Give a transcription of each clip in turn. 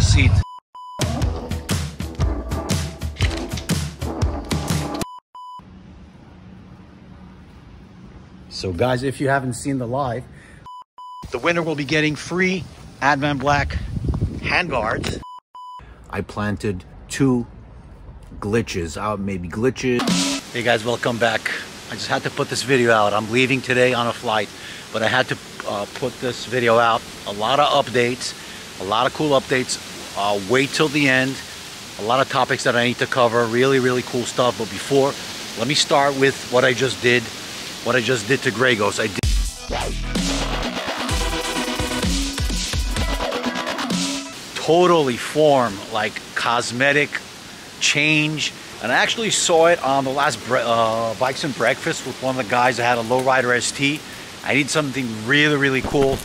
Seat. So guys, if you haven't seen the live, the winner will be getting free Advan Black handguards. I planted two glitches, uh, maybe glitches. Hey guys, welcome back. I just had to put this video out. I'm leaving today on a flight, but I had to uh, put this video out. A lot of updates, a lot of cool updates. Uh, wait till the end. A lot of topics that I need to cover. Really, really cool stuff. But before, let me start with what I just did. What I just did to Gray Ghost. I did totally form like cosmetic change and I actually saw it on the last uh, Bikes and Breakfast with one of the guys that had a lowrider ST. I need something really, really cool.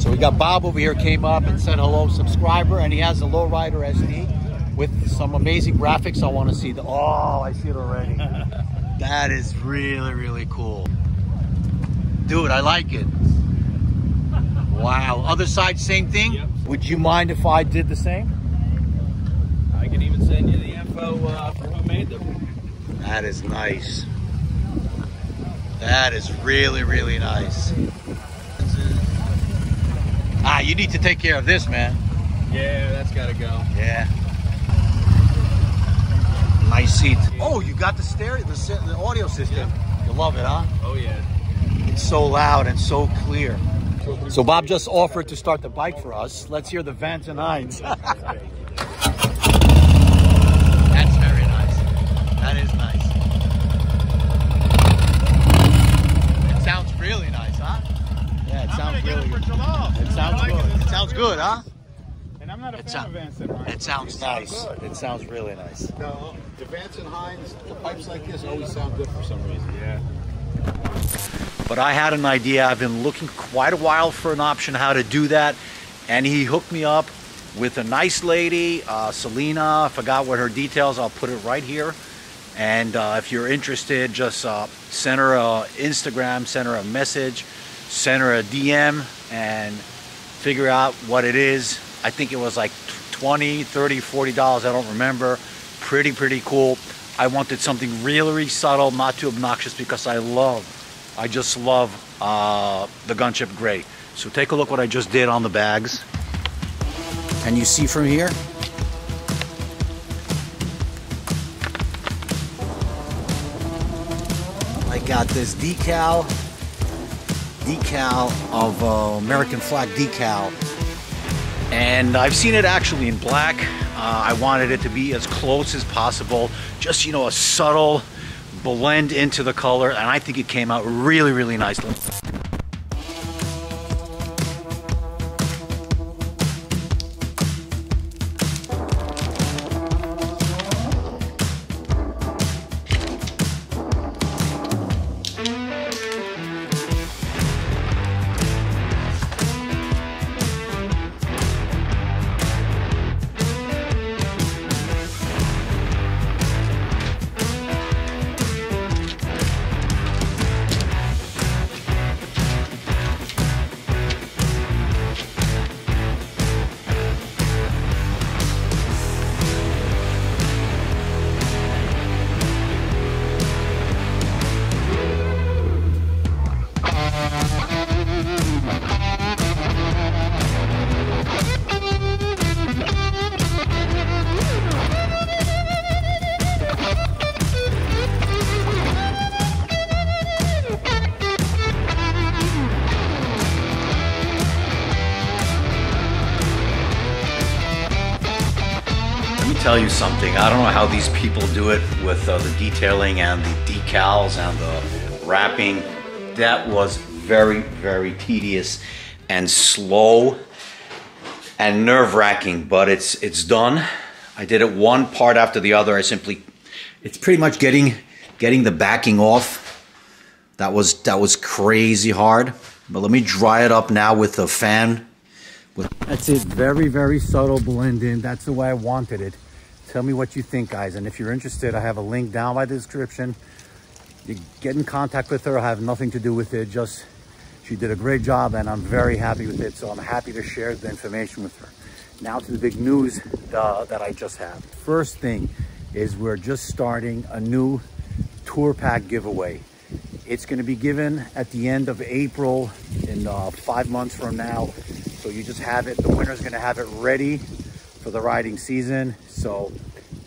So we got Bob over here came up and said hello, subscriber, and he has a lowrider ST with some amazing graphics. I want to see the, oh, I see it already. that is really, really cool. Dude, I like it. Wow. Other side, same thing? Yep. Would you mind if I did the same? I can even send you the info uh, for who made them. That is nice. That is really, really nice. Ah, you need to take care of this, man. Yeah, that's got to go. Yeah. Nice seat. Oh, you got the stereo, the, the audio system. Yep. You love it, huh? Oh, yeah. It's so loud and so clear. So Bob just offered to start the bike for us. Let's hear the Vance and Hines. That's very nice. That is nice. It sounds really nice, huh? Yeah, it sounds really good. It sounds good. It sounds good, huh? And I'm not a It, fan sound, of Vance and Hines. it sounds nice. It sounds really nice. No, the Vance and Hines, the pipes like this always sound good for some reason. Yeah. But I had an idea. I've been looking quite a while for an option how to do that. And he hooked me up with a nice lady, uh, Selena. I forgot what her details. I'll put it right here. And uh, if you're interested, just uh, send her a Instagram, send her a message, send her a DM, and figure out what it is. I think it was like 20, 30, 40 dollars. I don't remember. Pretty, pretty cool. I wanted something really, subtle, not too obnoxious, because I love I just love uh, the gunship gray. So take a look what I just did on the bags. And you see from here, I got this decal, decal of uh, American flag decal. And I've seen it actually in black. Uh, I wanted it to be as close as possible. Just, you know, a subtle, blend into the color and I think it came out really really nicely. Tell you something. I don't know how these people do it with uh, the detailing and the decals and the wrapping. That was very, very tedious and slow and nerve-wracking, but it's it's done. I did it one part after the other. I simply, it's pretty much getting getting the backing off. That was that was crazy hard. But let me dry it up now with a fan. That's it. Very, very subtle blend in. That's the way I wanted it. Tell me what you think, guys. And if you're interested, I have a link down by the description. You get in contact with her. I have nothing to do with it. Just she did a great job and I'm very happy with it. So I'm happy to share the information with her. Now to the big news uh, that I just have. First thing is we're just starting a new tour pack giveaway. It's going to be given at the end of April in uh, five months from now. So you just have it. The winner's going to have it ready for the riding season. So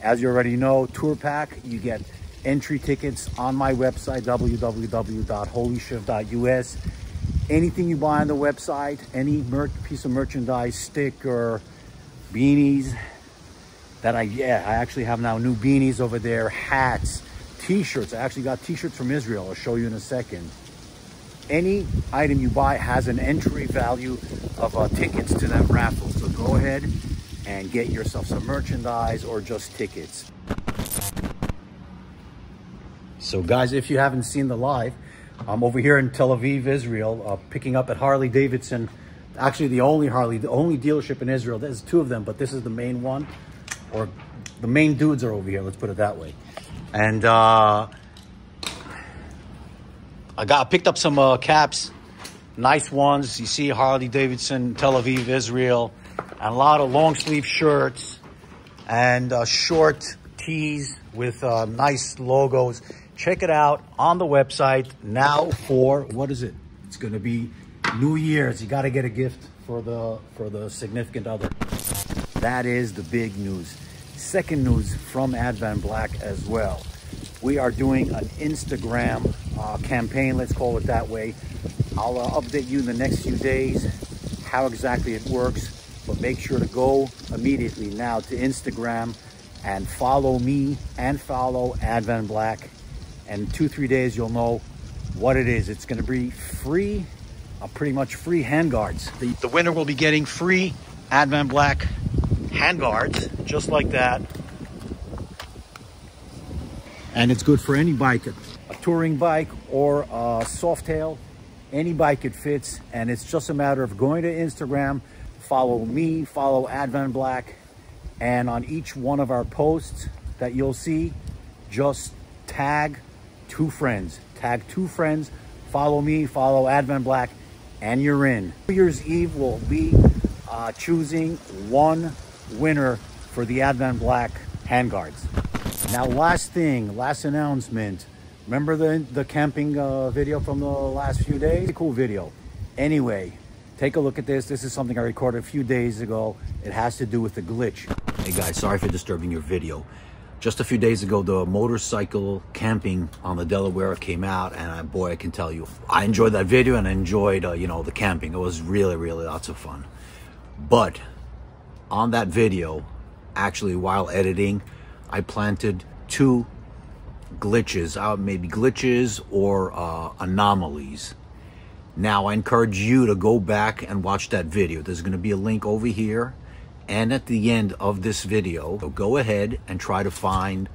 as you already know, tour pack, you get entry tickets on my website, www.holyshift.us. Anything you buy on the website, any piece of merchandise, sticker, beanies, that I, yeah, I actually have now new beanies over there, hats, t-shirts. I actually got t-shirts from Israel. I'll show you in a second. Any item you buy has an entry value of uh, tickets to that raffle. So go ahead and get yourself some merchandise or just tickets. So guys, if you haven't seen the live, I'm over here in Tel Aviv, Israel, uh, picking up at Harley Davidson. Actually, the only Harley, the only dealership in Israel. There's two of them, but this is the main one. Or the main dudes are over here, let's put it that way. And uh, I got I picked up some uh, caps, nice ones. You see Harley Davidson, Tel Aviv, Israel, and a lot of long sleeve shirts and uh, short tees with uh, nice logos. Check it out on the website now for, what is it? It's gonna be New Year's. You gotta get a gift for the, for the significant other. That is the big news. Second news from Advan Black as well. We are doing an Instagram uh, campaign, let's call it that way. I'll uh, update you in the next few days how exactly it works, but make sure to go immediately now to Instagram and follow me and follow Advan Black and two, three days, you'll know what it is. It's gonna be free, uh, pretty much free handguards. The, the winner will be getting free Advan Black handguards, just like that. And it's good for any bike, a touring bike or a Softail, any bike it fits. And it's just a matter of going to Instagram, follow me, follow Advan Black, and on each one of our posts that you'll see, just tag two friends. Tag two friends, follow me, follow Advan Black, and you're in. New Year's Eve will be uh, choosing one winner for the Advan Black handguards. Now, last thing, last announcement. Remember the, the camping uh, video from the last few days? Cool video. Anyway, take a look at this. This is something I recorded a few days ago. It has to do with the glitch. Hey guys, sorry for disturbing your video. Just a few days ago, the motorcycle camping on the Delaware came out, and I, boy, I can tell you, I enjoyed that video and I enjoyed, uh, you know, the camping. It was really, really lots of fun. But on that video, actually, while editing, I planted two glitches, uh, maybe glitches or uh, anomalies. Now, I encourage you to go back and watch that video. There's going to be a link over here and at the end of this video, So go ahead and try to find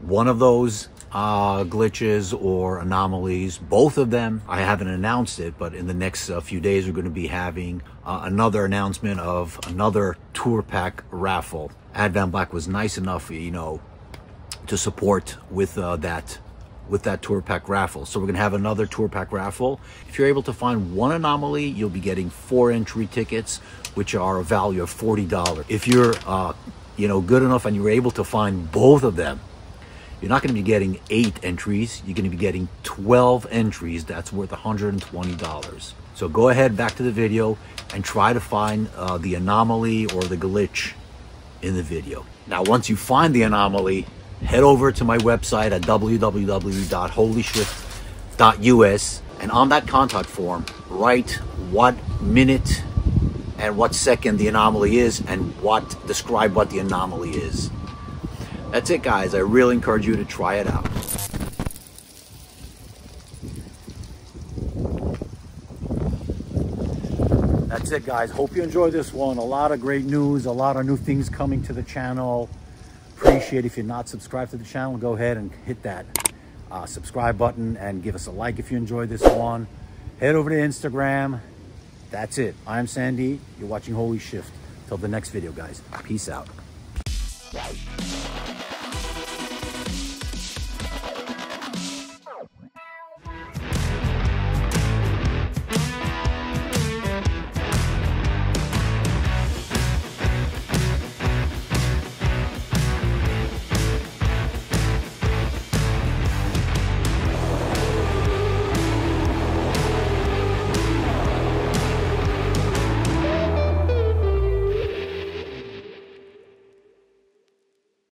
one of those uh, glitches or anomalies, both of them. I haven't announced it, but in the next uh, few days, we're going to be having uh, another announcement of another tour pack raffle. Advan Black was nice enough, you know, to support with uh, that with that tour pack raffle. So we're gonna have another tour pack raffle. If you're able to find one anomaly, you'll be getting four entry tickets, which are a value of $40. If you're, uh, you know, good enough and you're able to find both of them, you're not going to be getting eight entries. You're going to be getting 12 entries. That's worth $120. So go ahead back to the video and try to find uh, the anomaly or the glitch in the video. Now, once you find the anomaly, head over to my website at www.holyshift.us and on that contact form, write what minute and what second the anomaly is and what describe what the anomaly is. That's it guys. I really encourage you to try it out. That's it guys. Hope you enjoyed this one. A lot of great news, a lot of new things coming to the channel appreciate if you're not subscribed to the channel, go ahead and hit that uh, subscribe button and give us a like if you enjoyed this one. Head over to Instagram. That's it. I'm Sandy. You're watching Holy Shift. Till the next video, guys. Peace out.